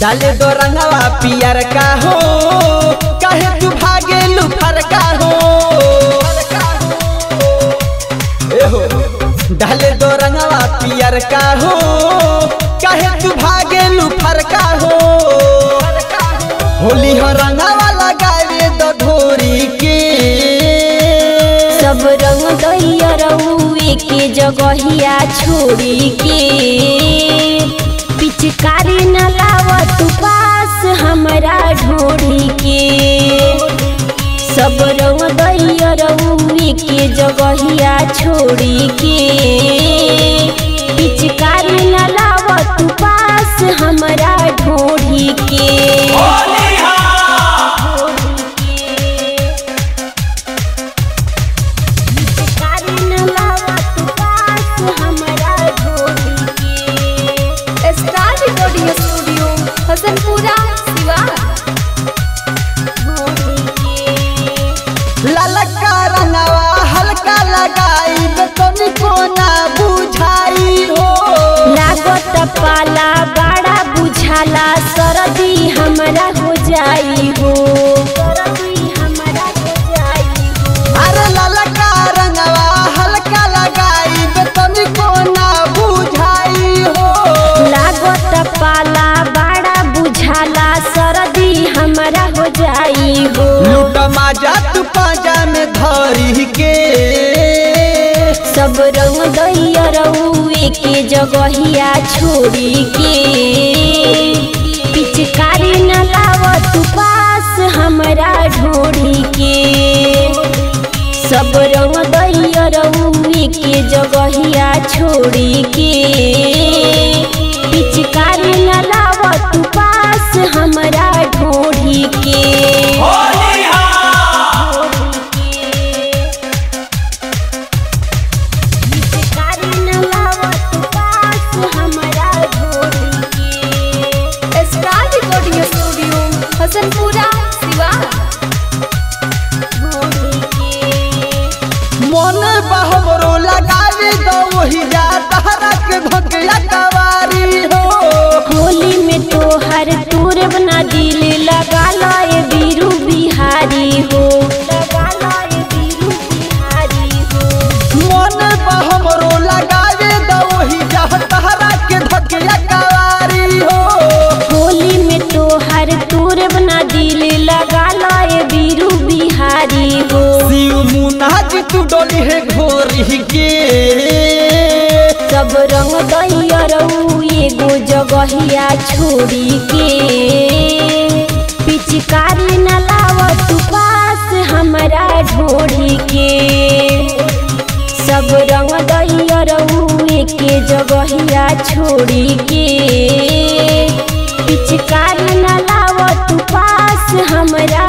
डाले दो रंगवा पियर का हो, कहे तू भागे लुफर का हो। डाले दो रंगवा पियर का हो, कहे तू भागे लुफर का हो। होली हो रंगवा लगावे के जगहिया छोड़ी के पिचकारी न लावत पास हमारा ढोड़ी के सब रउए के जगहिया छोड़ी के पिचकारी न लावत पास हमारा ढोड़ी के पाला बड़ा बुझाला सरदी हमरा हो जाई हो लूट माजा पाजा में धरी के। सब रंग दैया रउए के जगहिया छोड़ी के। पिचकारी सब दैया रउए के जगहिया छोड़ी के पिचकारी न लावत पास हमरा ढोड़ी के हसनपुरा। मन बहबरो लगावे दो वही जा तहरक भकिया कवारी है घोरी के। सब रंग दैया रऊ एगो जगहिया छोड़ी के। पिचकारी न लाव तू पास हमारा ढोड़ी के। सब रंग दैया रऊ के जगहिया छोड़ी के। पिचकारी न लाव तू पास हमारा